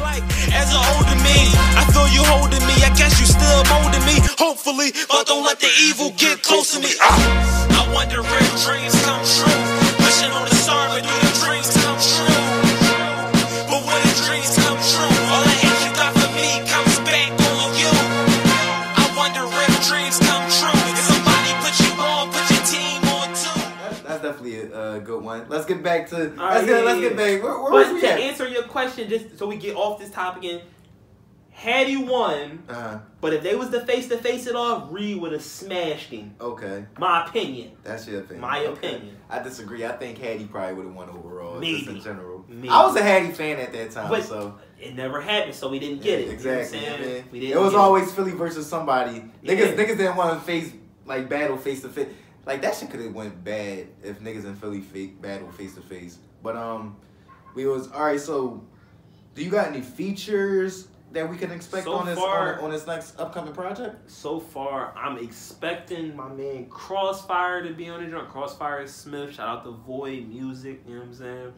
like as an older me. I feel you holding me. I guess you still molding me. Hopefully, but don't let the evil get close to me. Ah. I wonder if dreams come true. Wishing on the star, but one. Let's get back to. All let's right, get yeah, let's yeah, get back. Where, where But to at? answer your question, just so we get off this topic again, had he won, Uh, but if they was the face to face it off, Reed would have smashed him. okay, My opinion. that's your opinion. My Okay. opinion. I disagree. I think Hattie probably would have won overall. Just in general. Maybe. I was a Hattie fan at that time, But so It never happened, so we didn't get Yeah, it. Exactly. You know what I'm saying? man. We didn't it was always Philly versus somebody. Yeah. Niggas, niggas didn't want to face like battle face to face. Like that shit could have went bad if niggas in Philly fake battle face to face. But um, we was all right. So, do you got any features that we can expect So on this far- on, on this next upcoming project? So far, I'm expecting my man Crossfire to be on the joint. Crossfire Smith. Shout out to Void Music. You know what I'm saying?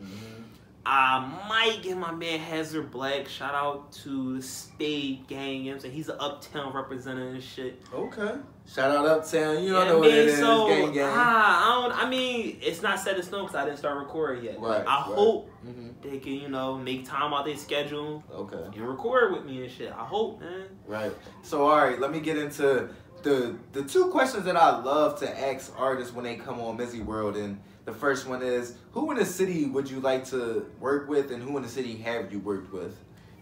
I might get my man Hazard Black. Shout out to the Spade Gang. You know what I'm saying? He's an uptown representative and shit. Okay. Shout out Uptown. You don't Yeah, know what man, it is. So, gang gang. ah, I don't. I mean, it's not set in stone because I didn't start recording yet. Right, I right. hope hmm they can, you know, make time out their schedule Okay. and record with me and shit. I hope, man. Right. So all right, let me get into the the two questions that I love to ask artists when they come on Mizzy World, and the first one is, who in the city would you like to work with, and who in the city have you worked with?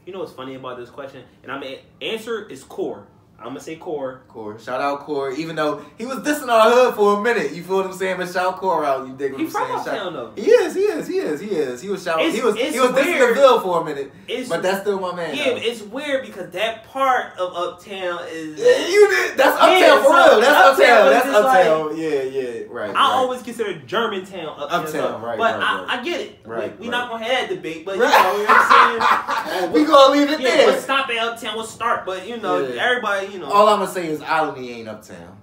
You know what's funny about this question? And I'm answer is Kur. I'm gonna say Kur. Kur. Shout out Kur, even though he was dissing our hood for a minute. You feel what I'm saying? But shout Kur out. You dig what He I'm from saying? uptown Shout- though. He is, he is, he is, he is. He was shouting. It's- he was he was dissing the weird. bill for a minute. It's But that's still my man. yeah, though. it's weird because that part of uptown is. Yeah, you did. That's uptown Yeah, for real. That's Uptown uptown. That's just like- uptown. yeah, yeah. Right. I right. always consider Germantown uptown, Uptown, right, But right, I, right. I get it. Right, we, we not gonna have that debate, but you know, you know what I'm saying. we gonna leave it Yeah, there. we'll stop at uptown. We'll start, but you know, everybody, you know. All I'm gonna say is Olney ain't uptown.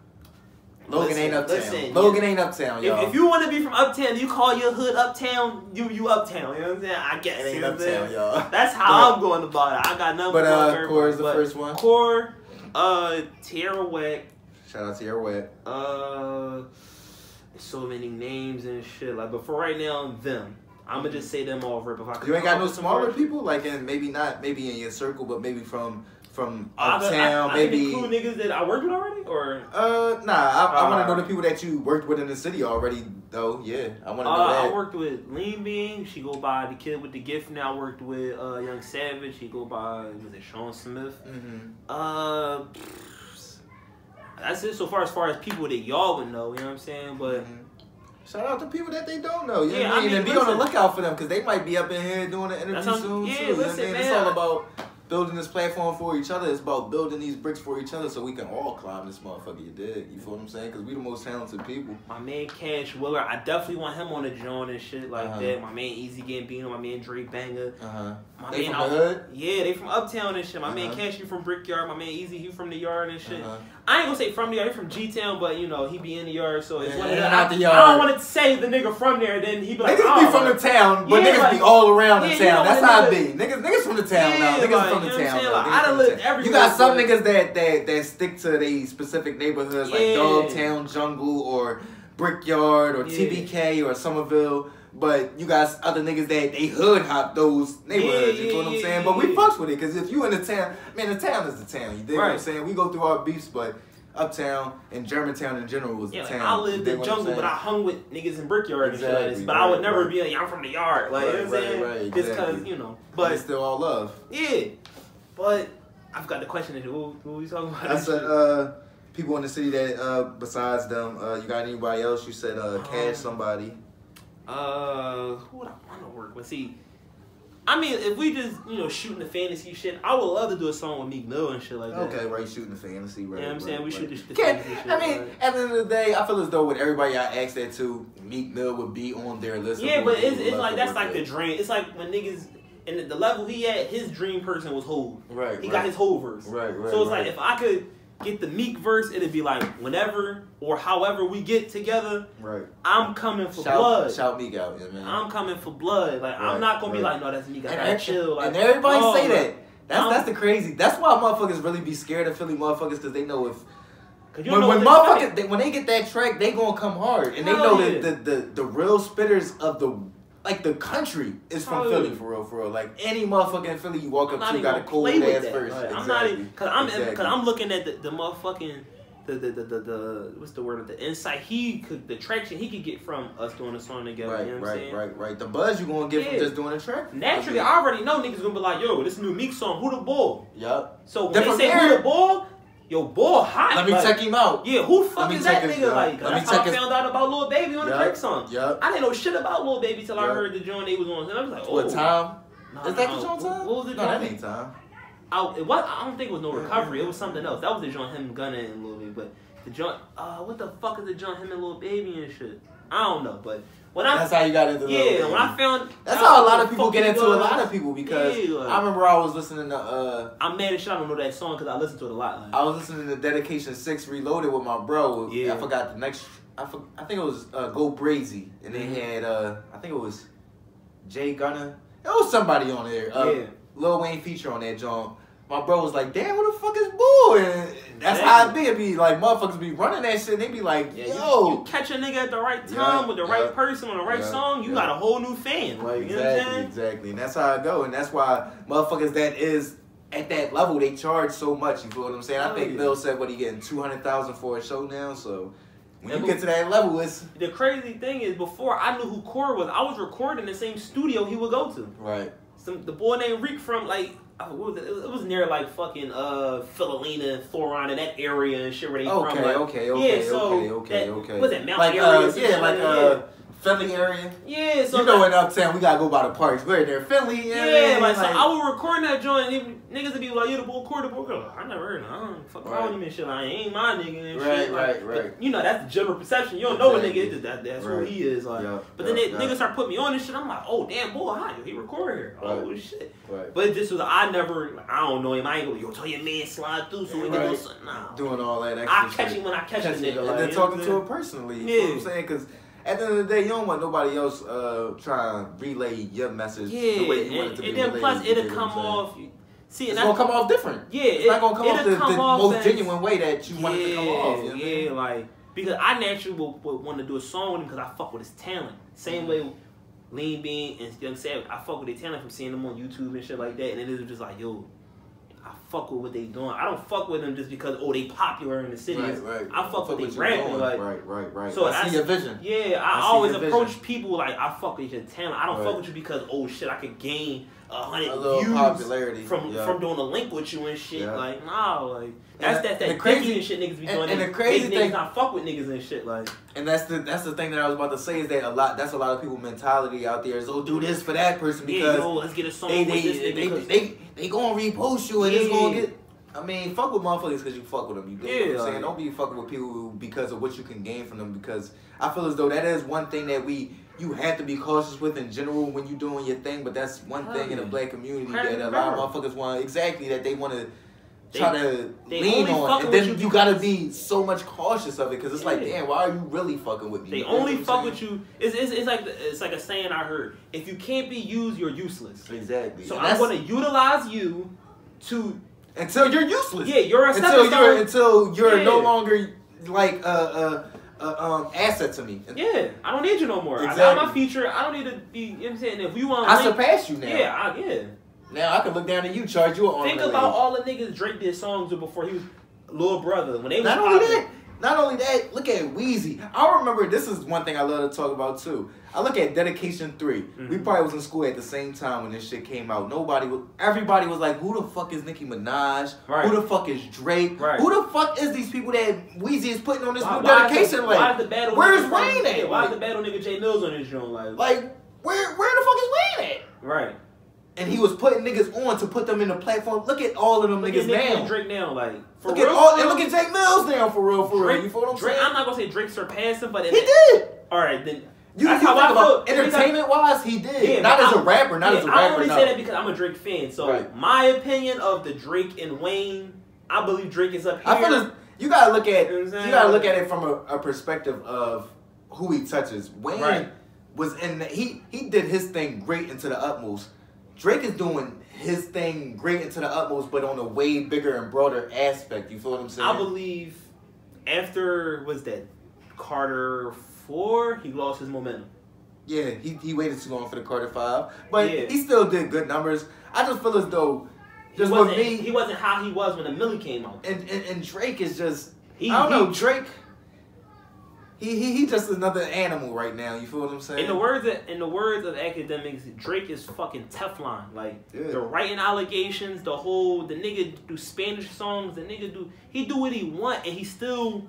Logan Listen, ain't uptown. listen, Logan yeah. ain't uptown, y'all. if, if you want to be from uptown, you call your hood uptown. You you uptown. You know what I'm saying? I get it ain't you know what I'm saying? uptown, y'all. That's how I'm going about it. I got nothing But but uh, Kur is the first one. Kur, uh, Tierra Whack, Shout out to your wet. uh, so many names and shit. Like, but for right now, them. I'm gonna just say them all rip. If I You ain't got no smaller people, like in maybe not maybe in your circle, but maybe from from uptown, maybe. include niggas that I worked with already, or Uh, nah, I, I want to know the people that you worked with in the city already, though. Yeah, I want to Uh, know I worked with Lean Bean. She go by the kid with the gift. Now I worked with uh, Young Savage. He go by was it Sean Smith? hmm Uh, that's it so far as far as people that y'all would know. You know what I'm saying? But Shout out to people that they don't know. You know Yeah, what I mean? and be on the lookout for them because they might be up in here doing an interview soon yeah, too. You know listen, mean? It's all about building this platform for each other. It's about building these bricks for each other so we can all climb this motherfucker. You dig? You feel what I'm saying? Because we the most talented people. my man Cash Willer, I definitely want him on the joint and shit like Uh-huh. that. My man Easy Gambino, my man Dre Banger. Uh huh. My They man from the hood. Yeah, they from Uptown and shit. My man Uh-huh. Cash, you from Brickyard. My man Easy, you from the yard and shit. Uh-huh. I ain't gonna say from the yard, he from G Town, but you know he be in the yard, so it's Yeah, one of the, out I, the I don't want to say the nigga from there, then he be like, Niggas oh, be from the town, but Yeah, niggas be like- all around the yeah, town. That's how it be. Niggas, niggas from the town Yeah, now. Niggas like, from the know what I'm town. though. Like, I done the lived town. You got some niggas that that that stick to these specific neighborhoods like. Dogtown, Jungle, or Brickyard, or Yeah. TBK, or Somerville. But you got other niggas that they hood hop those neighborhoods. Yeah, you feel what I'm saying? But we fucks with it because if you in the town, man, the town is the town. You dig what I'm saying? We go through our beefs, but uptown and Germantown in general was Yeah, the like, town. I lived in jungle, but I hung with niggas in brickyard and shit. But I would never right. be like, I'm from the yard. Like, you know what I'm Right, saying? right, right, Just because, you know. But But, it's still all love. yeah. But, I've got the question. What, what were we talking about? I said, uh, people in the city that, uh, besides them, uh, you got anybody else? You said, uh, cash Um, somebody. Uh, who would I want to work with? See, I mean, if we just you know shooting the fantasy shit, I would love to do a song with Meek Mill and shit like that. Okay, right, shooting the fantasy, right? You know what I'm right, saying? We right. shoot the- the fantasy shit, I mean, right. at the end of the day, I feel as though with everybody I asked that to, Meek Mill would be on their list. Yeah, but it's, it's like that's like the dream. It's like when niggas and the level he at, his dream person was Hove. Right, He right. got his Hovers. Right, right, So it's like if I could get the Meek verse, it'd be like whenever or however we get together, Right. I'm coming for Shout, blood. shout Meek out, yeah, man. I'm coming for blood. Like Right, I'm not gonna be like, no, that's Meek. I and, gotta chill. Like, and everybody no, say that. That's I'm- that's the crazy. That's why motherfuckers really be scared of Philly motherfuckers because they know if when, know when motherfuckers they, when they get that track, they gonna come hard, and they know yeah. that the, the the real spitters of the like the country is from Philly for real, for real. Like any motherfucker in Philly you walk I'm up to got a cold ass verse. Like, exactly. I'm not even because I'm exactly. because I'm looking at the, the motherfucking the the, the the the what's the word of the insight he could the traction he could get from us doing a song together. right, you know right, right, right. The buzz you gonna get Yeah. from just doing a track. Naturally, I already know niggas gonna be like, yo, this new Meek song, who the bull? Yup. So when The they say who the bull, yo, boy hot. Let me like, check him out. Yeah, who the fuck is that nigga? Like, Let me that's how check I his- found out about Lil Baby on the Yup, Drake song. yup. I didn't know shit about Lil Baby till I heard the joint they was on. And I was like, oh, What time? Nah, Is that the joint time? What was the No, that ain't time. I, it was, I don't think it was no recovery. It was something else. That was the joint him gunning and Lil Baby. But the joint, uh, what the fuck is the joint him and Lil Baby and shit? I don't know. But when I That's how you got into the. yeah, when I found That's how a lot of people get into a lot of people because Yeah, I remember I was listening to uh I'm mad as shit. I don't know that song because I listened to it a lot. Like, I was listening to Dedication Six Reloaded with my bro. Yeah. I forgot the next. I for, I think it was uh, Go Brazy, and they Mhm. had uh I think it was Jay Gunner. It was somebody on there. Uh, Yeah. Lil Wayne feature on that joint. My bro was like, "Damn, what the fuck is Bull?" And that's how it be. It be like motherfuckers be running that shit. and They be like, yeah, you, "Yo." you catch a nigga at the right Yeah, time with the right person on the right yeah, song, you yeah. got a whole new fan. Like, you know what I'm exactly, exactly. And that's how I go. And that's why motherfuckers that is at that level, they charge so much. You feel what I'm saying? I Oh, think yeah. Bill said what he getting two hundred thousand for a show now. So when Yeah, you get to that level, it's The crazy thing is, before I knew who Kur was, I was recording the same studio he would go to. right. Some the boy named Reek from like. Uh, What was it? it was near like fucking uh Philolina and Thoron in that area and shit where they Okay, from. Like, okay, okay, yeah, so okay, okay, that- okay. Was it Mount like area? uh, yeah, like uh, Philly area. yeah. So you know, that- in Uptown, we gotta go by the parks. We're there, Philly. Yeah, area, like, so I was recording that joint, and even niggas would be like, "Yeah, the bull quarter bull." Girl, I never heard. Of, I don't fuck around Right. with him and shit. Like, ain't my nigga and Right, shit. Like, right, right. But, you know, that's the general perception. You don't know a nigga. Exactly. It's just that that's who he is. Like, Yeah, but then yeah, they, yeah. niggas start putting me on this shit. I'm like, oh damn, boy, hi, he recorded here. Oh shit. right. But this was I never. Like, I don't know him. I ain't gonna yo tell your man slide through so we can do Right. something. Nah. doing all that I catch shit. him when I catch the Catching nigga. and then talking to him personally. You Yeah. know what I'm saying? Because at the end of the day, you don't want nobody else uh, trying to relay your message saying? the way Yeah, you want it to be and then relayed, plus it'll come off. See, It's and gonna come off different. Yeah, It's it, not gonna come off the, come the off most as- genuine way that you want it to come off. You know yeah, mean? like because I naturally would, want to do a song with him because I fuck with his talent. Same Mhm. way Lean Bean and Young Savage, I fuck with their talent from seeing them on YouTube and shit like that. And then it is just like, yo, fuck with what they doing. I don't fuck with them just because oh they popular in the city. Right, right. I fuck with what they you rapping, like- right, right, right. So I that's- see your vision. Yeah, I I, always approach people like I fuck with your talent. I don't Right. fuck with you because oh shit, I could gain a hundred views popularity from yeah. from doing a link with you and shit. Yeah. Like nah, like that's And- that that crazy- and shit niggas be and- doing. and that the crazy thing- niggas not fuck with niggas and shit. Like And that's the that's the thing that I was about to say is that a lot that's a lot of people mentality out there is oh do this for that person yeah, because yo, let's get a song they with they, this they, they, they, they gonna repost you and it's gonna get. I mean, fuck with motherfuckers because you fuck with them. You get what Yeah, I'm saying? Don't be fucking with people because of what you can gain from them. Because I feel as though that is one thing that we you have to be cautious with in general when you're doing your thing. But that's one Hell thing in the black community that a lot of motherfuckers want exactly that they want to. They- Try to lean on, and then you you gotta be so much cautious of it because it's like, Yeah. damn, why are you really fucking with me? They You know only fuck saying? with you. It's, it's, it's like it's like a saying I heard. If you can't be used, you're useless. Exactly. So I'm gonna utilize you to until you're useless. yeah, you're a until you're until you're Yeah. no longer like a, a, a um asset to me. Yeah, I don't need you no more. I got Exactly. my future. I don't need to be. You know what I'm saying? If you want, I surpassed you now. Yeah, I, yeah. Now I can look down at you, charge you an Think about all the niggas Drake did songs with before he was little brother when they was Not only that, not only that, look at Weezy. I remember this is one thing I love to talk about too. I look at Dedication 3 We Mhm. probably was in school at the same time when this shit came out. Nobody was. Everybody was like, "Who the fuck is Nicki Minaj? Right. Who the fuck is Drake? Right. Who the fuck is these people that Weezy is putting on this Why, new why dedication? the, like, why is the battle? where's Wayne at? Why is the battle nigga Jae Millz on this joint? Like, like where where the fuck is Wayne at? right. And he was putting niggas on to put them in the platform. Look at all of them Look niggas now. Drake now, like for Look real. at all and look at Jae Millz now for real, for real. You feel what I'm Drake, saying? I'm not gonna say Drake surpassed him, but he it, did. all right then. You, That's you how I about feel. entertainment wise, he did. Yeah, not as a I'm- rapper, not yeah, as a rapper. I only no. say that because I'm a Drake fan. So Right. my opinion of the Drake and Wayne I believe Drake is up here. I feel as you gotta look at You know you what I'm saying? gotta look at it from a, a perspective of who he touches. Wayne Right. was in the, he he did his thing great into the utmost. Drake is doing his thing great into the utmost, but on a way bigger and broader aspect. You feel what I'm saying? I believe after was that Carter four, he lost his momentum. Yeah, he, he waited too long for the Carter Five, but Yeah. he still did good numbers. I just feel as though He just with wasn't, me he wasn't how he was when the Millie came out. and, and and Drake is just He- I don't know Drake. He, he he just another animal right now. You feel what I'm saying? In the words of, in the words of academics, Drake is fucking Teflon. Like Yeah. the writing allegations, the whole the nigga do Spanish songs, the nigga do he do what he want, and he still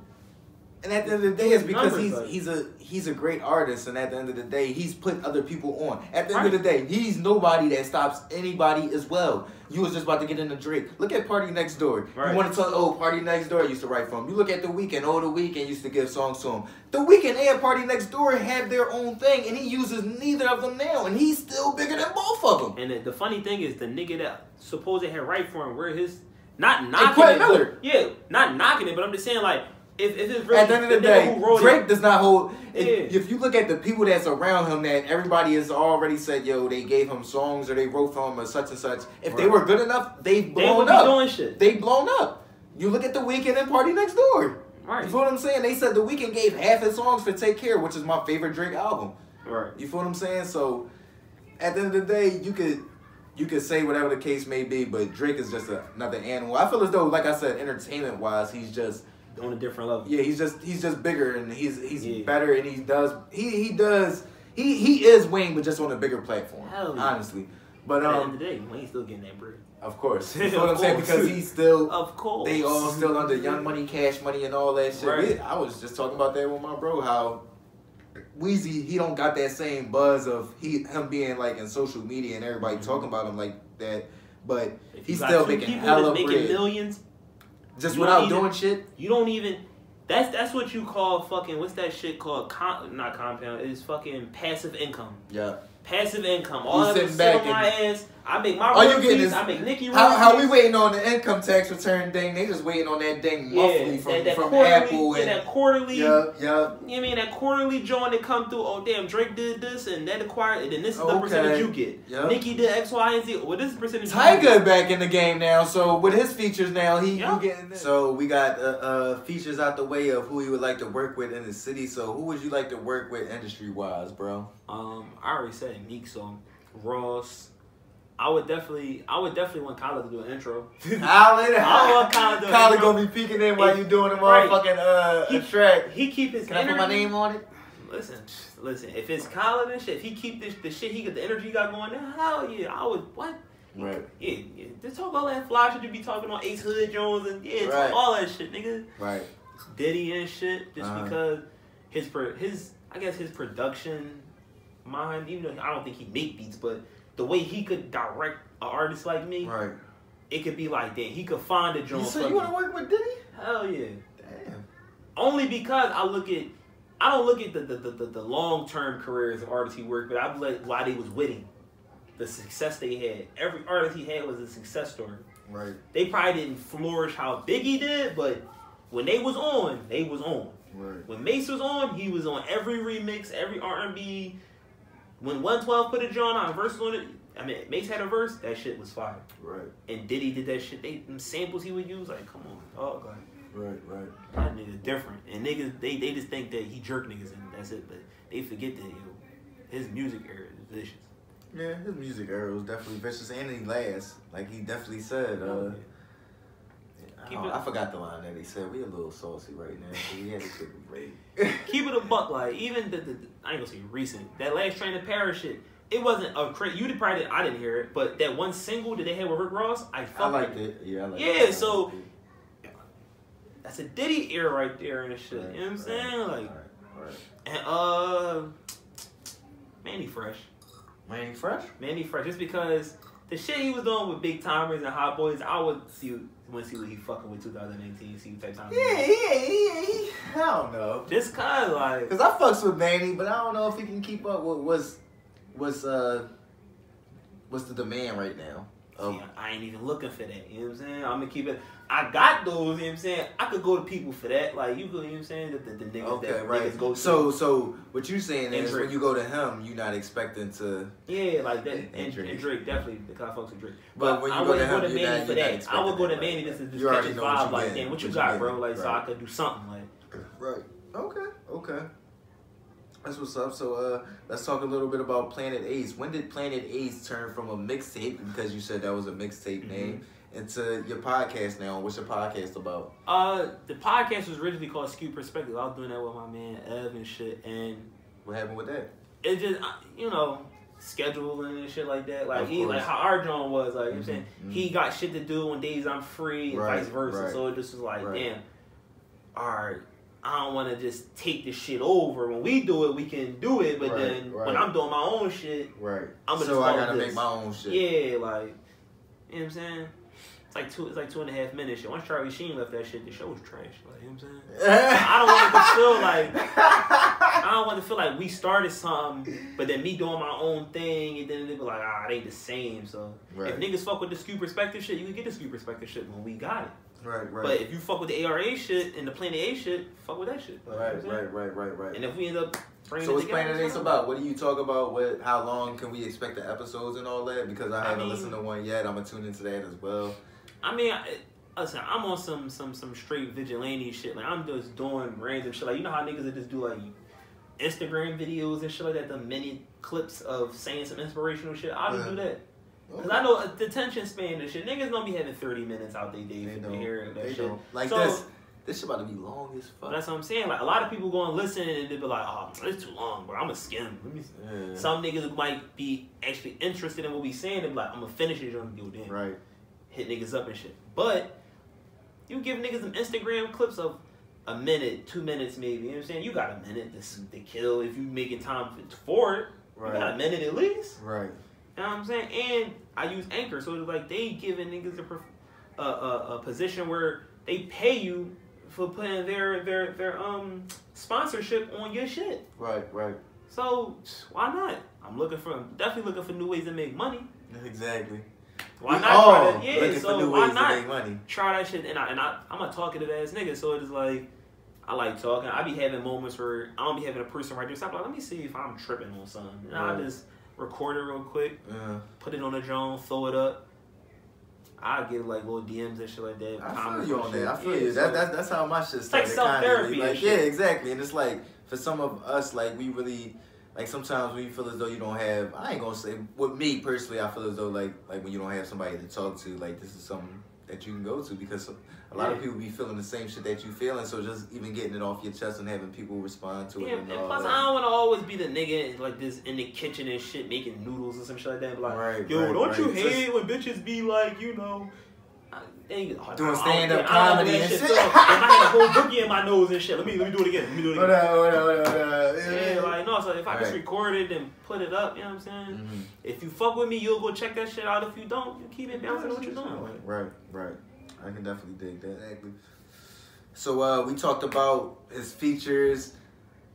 And at the end of the day, it's because he's he's a he's a great artist, and at the end of the day, he's put other people on. At the end Right. of the day, he's nobody that stops anybody as well. You was just about to get in a drink. Look at PartyNextDoor. Right. You want to tell oh PartyNextDoor used to write for him. You look at The Weeknd. Oh, The Weeknd used to give songs to him. The Weeknd and PartyNextDoor have their own thing, and he uses neither of them now, and he's still bigger than both of them. And the, the funny thing is, the nigga that supposed to had right for him, where his not knocking it, but- Miller. yeah, not knocking it, but I'm just saying like if if it's really At the end of the nigga day, Drake it, does not hold. If, Yeah. if you look at the people that's around him, that everybody has already said, "Yo, they gave him songs or they wrote for him or such and such." If they were good enough, they've they blown would be up. doing shit. They blown up. You look at the Weeknd and PartyNextDoor. Right. You feel what I'm saying? They said the Weeknd gave half his songs for Take Care, which is my favorite Drake album. Right. You feel what I'm saying? So, at the end of the day, you could you could say whatever the case may be, but Drake is just a, another animal. I feel as though, like I said, entertainment wise, he's just On a different level. yeah, he's just he's just bigger and he's he's Yeah. better and he does he he does he he is Wayne but just on a bigger platform. Hell yeah. Honestly. But At the end um of the day, Wayne's still getting that bread. of course. You know what I'm saying? Because he's still Of course. they all still under young money, cash money and all that shit. Right. I was just talking about that with my bro, how Weezy, he don't got that same buzz of he him being like in social media and everybody Mhm. talking about him like that. But he's still making hella making bread. millions. Just you without doing shit. You don't even. That's that's what you call fucking. What's that shit called? Com, not compound. It's fucking passive income. Yeah. Passive income. All I sitting sit back on my ass. I make my All you getting is- I make Nicki How, how we waiting on the income tax return thing? They just waiting on that thing monthly Yeah, from, that, that from quarterly, Apple yeah, and that quarterly. Yup, yup. You know I mean that quarterly joint that come through? Oh damn, Drake did this and that acquired, and then this is the Okay. percentage you get. Yup. Nicki did X, Y, and Z. Well, this is the percentage. you Tiger back in the game now, so with his features now, he, Yeah. he getting so we got uh, uh, features out the way of who he would like to work with in the city. So who would you like to work with industry wise, bro? Um, I already said Meek, so Ross. I would definitely, I would definitely want Khaled to do an intro. Khaled, I want Khaled to do intro. gonna be peeking in while you doing the right. motherfucking uh He- track. He keep his Can I put my name on it? Listen, listen. If it's Khaled and shit, if he keep this the shit he got the energy he got going now, hell yeah, I would what? Right, Yeah, yeah. Just talk all that fly shit you be talking on Ace Hood Jones and yeah, Right. all that shit, nigga. right. Diddy and shit, just Uh-huh. because his his I guess his production mind, even though I don't think he make beats, but the way he could direct an artist like me, Right. it could be like that. He could find a joint. so you want to work with Diddy? Hell yeah. Damn. Only because I look at I don't look at the the, the, the, the long term careers of artists he worked but I look why they was winning. The success they had. Every artist he had was a success story. Right. They probably didn't flourish how Biggie did, but when they was on, they was on. Right. When Mase was on, he was on every remix, every R and B. When 112 put a joint on verse on it, I mean Mase had a verse, that shit was fire. Right. And Diddy did that shit. They them samples he would use, like come on, dog, like Right. Right. that nigga different. And niggas they, they just think that he jerk niggas and that's it, but they forget that yo, his music era is vicious. Yeah, his music era was definitely vicious, and he lasts. Like he definitely said. Uh, I, Keep don't- it- I forgot the line that he said. We a little saucy right now, we had to keep it break. Keep it a buck, like even the, the, I ain't gonna say recent that last train to Paris shit. It wasn't a cra You did probably I didn't hear it, but that one single that they had with Rick Ross, I I fucking liked it. Yeah, I liked Yeah, it. so- That's a Diddy ear right there and shit. Right, you know what I'm right, saying? Like, right, right. and uh, Mannie Fresh, Mannie Fresh. Mannie Fresh, just because the shit he was doing with Big Tymers and Hot Boys, I would see want to see what he fucking with 2018, see what type of time. Yeah, yeah, yeah. I don't know. Just kind of like Cause I fucks with Mannie, but I don't know if he can keep up with what's what's uh what's the demand right now. See, I ain't even looking for that. You know what I'm saying? I'm gonna keep it. I got those. You know what I'm saying? I could go to people for that. Like you could. You know what I'm saying? The, the, the niggas Okay, that right. niggas go to. So, so what you saying is Drake. when you go to him, you're not expecting to. Yeah, like that. And And, Drake. and Drake definitely because I fucks with Drake. But when you I go to him, go to Mannie not- for that. I would go to Mannie just to just catch his vibe. Like, damn, what you got, bro? Like, so I could do something. Like, Right. Okay. Okay. That's what's up. So, uh, let's talk a little bit about Planet Ase. When did Planet Ase turn from a mixtape because you said that was a mixtape Mhm. name into your podcast now? What's your podcast about? uh, the podcast was originally called Skew Perspective. I was doing that with my man Ev and shit, and What happened with that? it just uh, you know scheduling and shit like that. Like he like how our John was like you know I'm Mhm, saying mhm. he got shit to do on days I'm free and Right, vice versa. right. So it just was like Right. damn, all right. I don't want to just take this shit over. When we do it, we can do it. But then when I'm doing my own shit, Right. I'ma so just I gotta it make my own shit. yeah, like you know what I'm saying. It's like two. It's like two and a half minutes. Shit. Once Charlie Sheen left that shit, the show was trash. Like you know what I'm saying. I don't want to feel like I don't want to feel like we started something, but then me doing my own thing, and then they be like, ah, it ain't the same. So Right. if niggas fuck with the skew perspective shit, you can get the skew perspective shit when we got it. Right. Right. But if you fuck with the ARA shit and the Planet A shit, fuck with that shit. You know Right, right, right, right, right. And if we end up So what's Planet Ase about? What do you talk about? What? How long can we expect the episodes and all that? Because I I haven't mean- listened to one yet. I'm gonna tune into that as well. I mean, I, listen, I'm on some some some straight vigilante shit. Like I'm just doing random shit. Like you know how niggas that just do like Instagram videos and shit like that, the mini clips of saying some inspirational shit. I'll just Yeah. do that. Oh. Cause I know the attention span and shit. Niggas don't be having 30 minutes out their day They to hear that They don't. Like So- this. This shit about to be long as fuck. That's what I'm saying. Like a lot of people go and listen and they be like, "Oh, it's too long, bro. I'm a skim." Let me. see." Yeah. Some niggas might be actually interested in what we saying. and be like, "I'm gonna finish it on you then." Right. Hit niggas up and shit. But you give niggas some Instagram clips of a minute, two minutes maybe. You know what I'm saying? You got a minute to, to kill if you making time for, for it. You got a minute at least. Right. You know what I'm saying? And I use Anchor, so it's like they giving niggas a, prof- a, a, a position where they pay you for putting their their their um sponsorship on your shit. Right. Right. So why not? I'm looking for I'm definitely looking for new ways to make money. Exactly. Why We not all try that? Yeah, looking so for new why ways not? to make money. try that shit. And I and I I'm a talkative ass nigga, so it's like I like talking. I be having moments where I don't be having a person right there. Stop. Like, let me see if I'm tripping on something. And I Right. just record it real quick, Yeah. put it on the drone, throw it up. I get like little DMs and shit like that. I feel you on that. I feel Yeah, you. so- That, that, that's how my shit started. like self-therapy Like, yeah, exactly. And it's like for some of us, like we really, like sometimes when you feel as though you don't have, I ain't gonna say with me personally, I feel as though like like when you don't have somebody to talk to, like this is something that you can go to because a lot of people be feeling the same shit that you feeling. So just even getting it off your chest and having people respond to Yeah, it. and And plus that. I don't want to always be the nigga like this in the kitchen and shit making noodles and some shit like that. Like, Right, yo, right, don't you right. hate when bitches be like, you know, oh, Doing stand-up I don't do comedy and shit. So, if I had a whole boogie in my nose and shit, let me let me do it again. Let me do it again. Whatever, whatever, whatever. Yeah, like no, so if I just Right. record it and put it up, you know what I'm saying? Mhm. If you fuck with me, you'll go check that shit out. If you don't, you keep it bouncing what you're doing. Like, Right, right. I can definitely dig that. Exactly. So uh, we talked about his features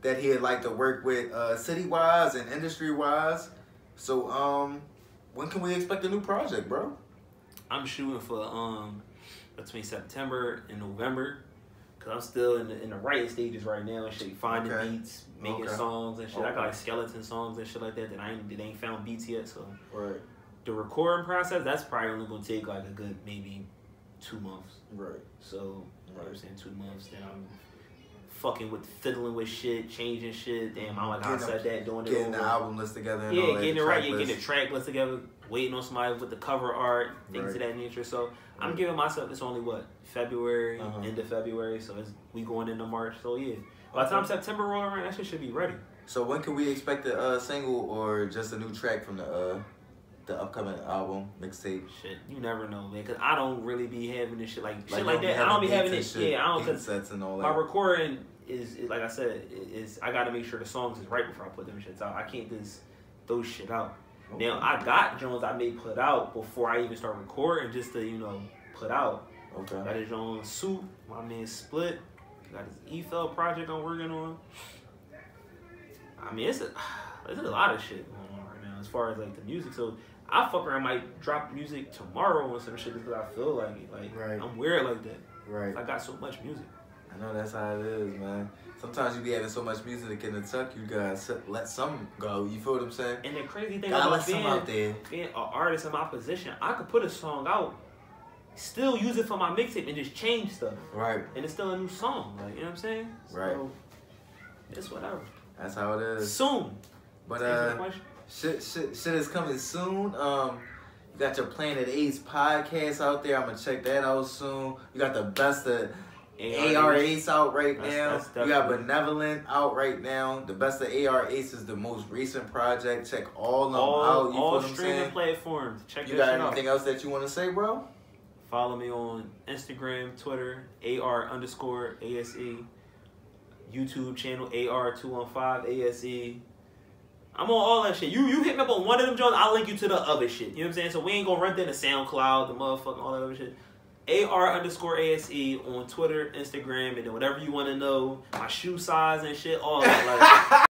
that he'd like to work with, uh, city wise and industry wise. So um, when can we expect a new project, bro? I'm shooting for um between September and November. Cause I'm still in the, in the writing stages right now and shit, finding Okay. beats, making Okay. songs and shit. I got like skeleton songs and shit like that that I ain't that ain't found beats yet. So Right, the recording process that's probably only gonna take like a good maybe two months. right, So what I'm Right. saying two months. Then I'm fucking with fiddling with shit, changing shit. Damn, I don't like how I said that, doing it getting the album list together. And Yeah, all that, getting it right. Yeah, getting the track list together, waiting on somebody with the cover art, things Right. of that nature. So I'm giving myself. It's only what February, Uh-huh. end of February. So it's we going into March. So yeah, by the time September roll around, that shit should be ready. So when can we expect a uh, single or just a new track from the uh, the upcoming album mixtape? Shit, you never know, man. Cause I don't really be having this shit like, shit like that. I don't be having it. shit, Yeah, I don't. Cause sets and all that. my recording is, like I said, i- is I got to make sure the songs is right before I put them shits out. I can't just throw shit out. Now I got Jones I may put out before I even start recording, just to you know put out. Okay. Got his own suit. My man Split. Got his EFL project I'm working on. I mean, it's a, it's a lot of shit going on right now as far as like the music. So I fuck around might drop music tomorrow or some shit because I feel like it. Like Right. I'm weird like that. Right. I got so much music. I know that's how it is, man. Sometimes you be having so much music in the tuck, you gotta let some go. You feel what I'm saying? And the crazy thing Gotta let about some being, out there. being an artist in my position, I could put a song out, still use it for my mixtape and just change stuff. Right. And it's still a new song. Like, you know what I'm saying? Right. So, it's whatever. That's how it is. Soon. But To answer the uh, shit, shit, shit is coming soon. Um, you got your Planet Ase podcast out there. I'm gonna check that out soon. You got the best of AR Ase out right That's- now. that's you got Benevolent out right now. The best of AR Ase is the most recent project. Check all of them all, out. You all feel what I'm streaming platforms. Check You got shit out. anything else that you want to say, bro? Follow me on Instagram, Twitter, AR underscore ASE. YouTube channel AR215 ASE. I'm on all that shit. You you hit me up on one of them joints, I'll link you to the other shit. You know what I'm saying? So we ain't gonna run down the SoundCloud, the motherfucking all that other shit. AR underscore ASE on Twitter, Instagram, and then whatever you want to know, my shoe size and shit, all that. Like,